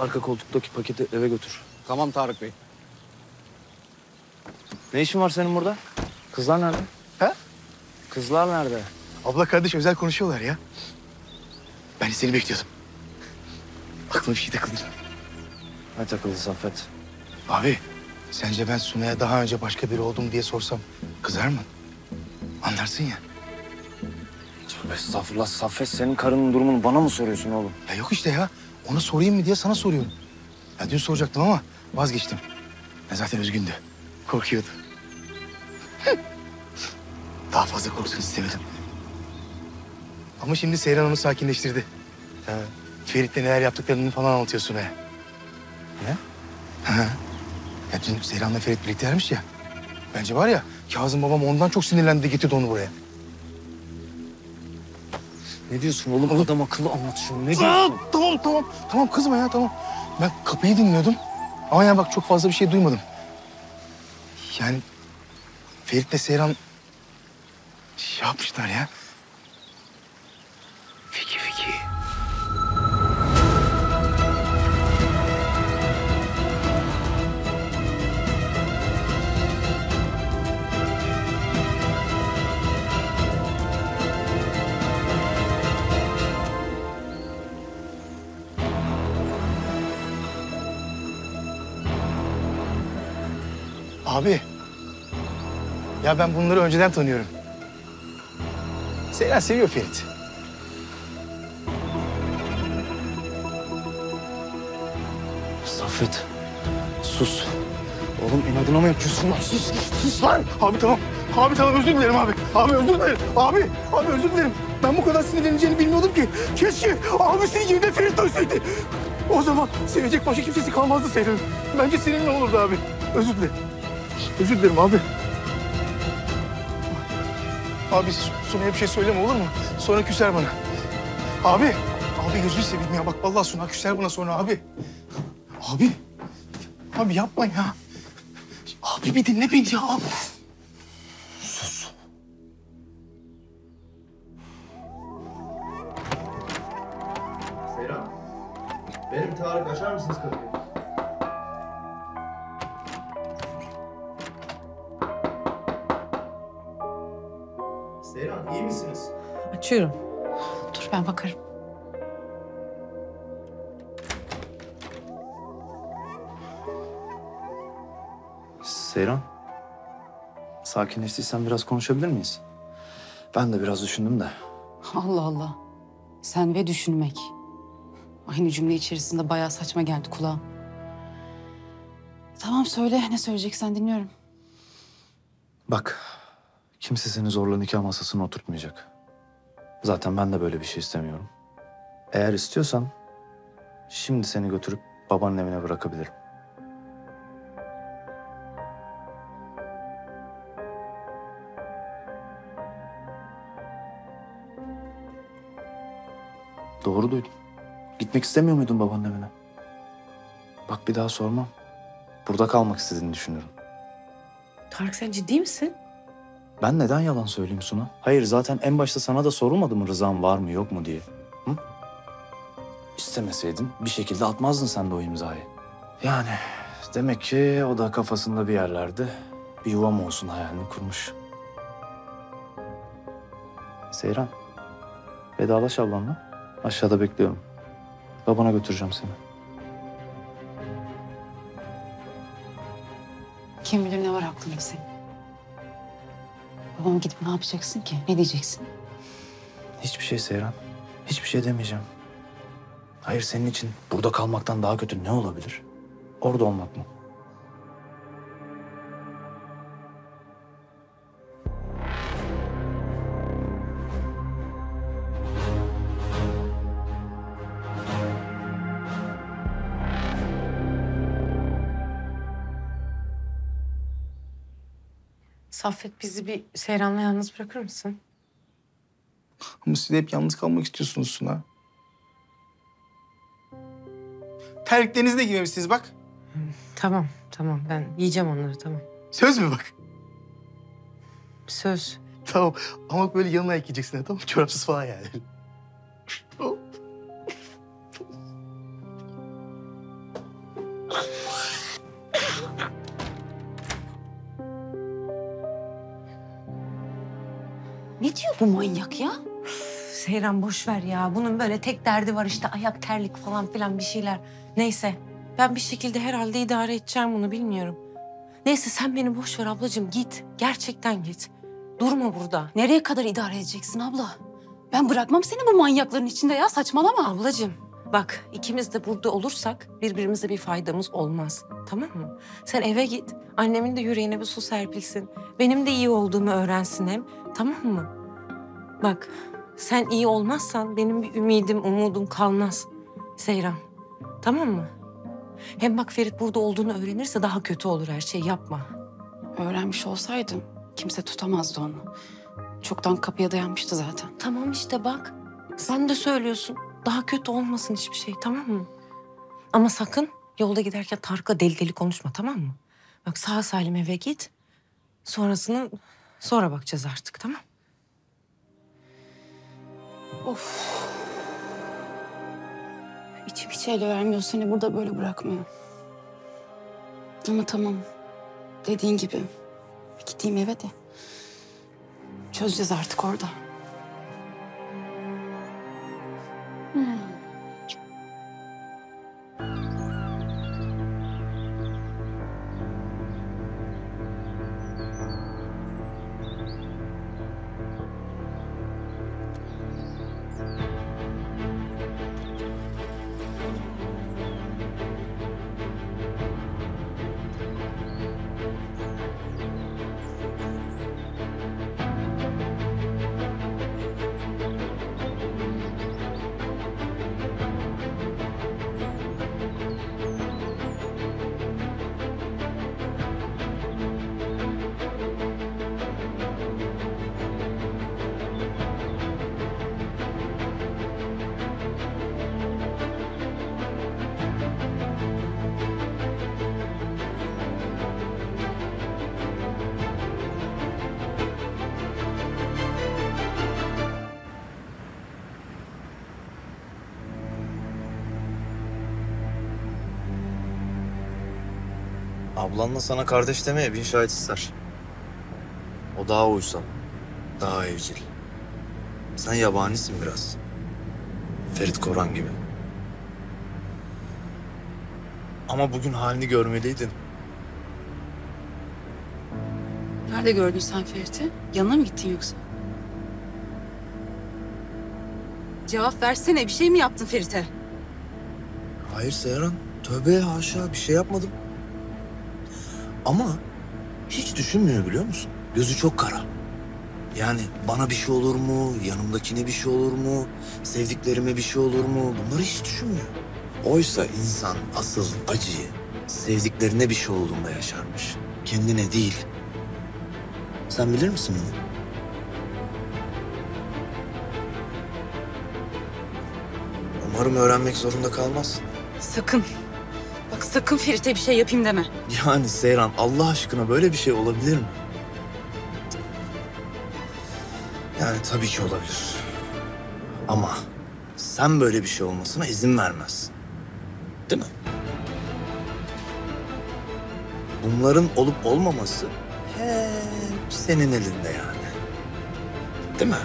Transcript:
arka koltuktaki paketi eve götür. Tamam Tarık Bey. Ne işin var senin burada? Kızlar nerede? He? Kızlar nerede? Abla kardeş özel konuşuyorlar ya. Ben seni bekliyordum. Aklıma bir şey takıldı. Ne takıldı Saffet? Abi sence ben Sunay'a daha önce başka biri oldum diye sorsam kızar mı? Anlarsın ya. Tövbe estağfurullah Saffet senin karının durumunu bana mı soruyorsun oğlum? Ya yok işte ya. Ona sorayım mı diye sana soruyorum. Ya dün soracaktım ama vazgeçtim. Ya zaten üzgündü. Korkuyordu. Daha fazla korksun istemedim. Ama şimdi Seyran onu sakinleştirdi. Ha, Ferit'le neler yaptıklarını falan anlatıyor Sunay'a. Ne? Ha. Ya dün Seyran'la Ferit birliktelermiş ya. Bence var ya Kazım babam ondan çok sinirlendi de getirdi onu buraya. Ne diyorsun oğlum? Adam akıllı anlat şunu. Ne Aa, diyorsun? tamam tamam. Tamam kızma ya tamam. Ben kapıyı dinliyordum. Ama yani bak çok fazla bir şey duymadım. Yani Ferit'le Seyran şey yapmışlar ya. Abi. Ya ben bunları önceden tanıyorum. Seyran seviyor Ferit. Saffet. Sus. Oğlum inadına mı yapıyorsun lan? Sus. Sus lan. Abi tamam. Abi tamam özür dilerim abi. Abi özür dilerim. Abi, abi özür dilerim. Ben bu kadar sinirleneceğini bilmiyordum ki. Keşke abisinin yerine Ferit dönseydi. O zaman sevecek başka kimsesi kalmazdı Seyran'ın. Bence seninle olurdu abi. Özür dilerim. Özür dilerim abi. Abi Suna'ya bir şey söyleme olur mu? Sonra küser bana. Abi. Abi gözünü seveyim ya. Bak vallahi Suna küser bana sonra abi. Abi. Abi yapma ya. Abi bir dinle beni ya. Seyran. Benim Tarık açar mısınız kapıyı? Açıyorum. Dur ben bakarım. Seyran. Sakinleştiysen biraz konuşabilir miyiz? Ben de biraz düşündüm de. Allah Allah. Sen ve düşünmek. Aynı cümle içerisinde bayağı saçma geldi kulağa. Tamam söyle ne söyleyeceksen dinliyorum. Bak, kimse seni zorla nikah masasına oturtmayacak. Zaten ben de böyle bir şey istemiyorum. Eğer istiyorsan, şimdi seni götürüp babanın evine bırakabilirim. Doğru duydum. Gitmek istemiyor muydun babanın evine? Bak bir daha sormam. Burada kalmak istediğini düşünüyorum. Tarık sen ciddi misin? Ben neden yalan söyleyeyim Suna? Hayır zaten en başta sana da sorulmadı mı rızan var mı yok mu diye. Hı? İstemeseydin bir şekilde atmazdın sen de o imzayı. Yani demek ki o da kafasında bir yerlerde bir yuvam olsun hayalini kurmuş. Seyran, vedalaş ablanla. Aşağıda bekliyorum. Babana götüreceğim seni. Kim bilir ne var aklında senin. Babama gidip ne yapacaksın ki? Ne diyeceksin? Hiçbir şey Seyran. Hiçbir şey demeyeceğim. Hayır senin için burada kalmaktan daha kötü ne olabilir? Orada olmak mı? Saffet bizi bir Seyran'la yalnız bırakır mısın? Ama siz de hep yalnız kalmak istiyorsunuz Suna. Terliklerinizi de giymemişsiniz bak. Tamam, tamam. Ben yiyeceğim onları, tamam. Söz mü bak? Söz. Tamam ama böyle yanına ekleyeceksin tamam mı? Çorapsız falan yani. Ne diyor bu manyak ya? Seyran boş ver ya. Bunun böyle tek derdi var işte ayak terlik falan filan bir şeyler. Neyse ben bir şekilde herhalde idare edeceğim bunu bilmiyorum. Neyse sen beni boş ver ablacığım git. Gerçekten git. Durma burada. Nereye kadar idare edeceksin abla? Ben bırakmam seni bu manyakların içinde ya saçmalama. Ablacığım bak ikimiz de burada olursak birbirimize bir faydamız olmaz. Tamam mı? Sen eve git. Annemin de yüreğine bir su serpilsin. Benim de iyi olduğumu öğrensin hem. Tamam mı? Bak sen iyi olmazsan benim bir ümidim, umudum kalmaz. Seyran. Tamam mı? Hem bak Ferit burada olduğunu öğrenirse daha kötü olur her şey. Yapma. Öğrenmiş olsaydım kimse tutamazdı onu. Çoktan kapıya dayanmıştı zaten. Tamam işte bak. Sen de söylüyorsun. Daha kötü olmasın hiçbir şey tamam mı? Ama sakın yolda giderken Tarık'la deli deli konuşma tamam mı? Bak sağ salim eve git. Sonrasını sonra bakacağız artık tamam Of. İçim hiç el vermiyor seni burada böyle bırakmıyor. Ama tamam. Dediğin gibi. Gideyim eve de. Çözeceğiz artık orada. Ablanla sana kardeş demeye bin şahit ister. O daha uysal, daha evcil. Sen yabanisin biraz. Ferit Koran gibi. Ama bugün halini görmeliydin. Nerede gördün sen Ferit'i? Yanına mı gittin yoksa? Cevap versene. Bir şey mi yaptın Ferit'e? Hayır Seyran. Tövbe haşa bir şey yapmadım. Ama hiç düşünmüyor biliyor musun? Gözü çok kara. Yani bana bir şey olur mu? Yanımdakine bir şey olur mu? Sevdiklerime bir şey olur mu? Bunları hiç düşünmüyor. Oysa insan asıl acıyı sevdiklerine bir şey olduğunda yaşarmış. Kendine değil. Sen bilir misin bunu? Umarım öğrenmek zorunda kalmazsın. Sakın. Sakın Ferit'e bir şey yapayım deme. Yani Seyran Allah aşkına böyle bir şey olabilir mi? Yani tabii ki olabilir. Ama sen böyle bir şey olmasına izin vermezsin. Değil mi? Bunların olup olmaması hep senin elinde yani. Değil mi?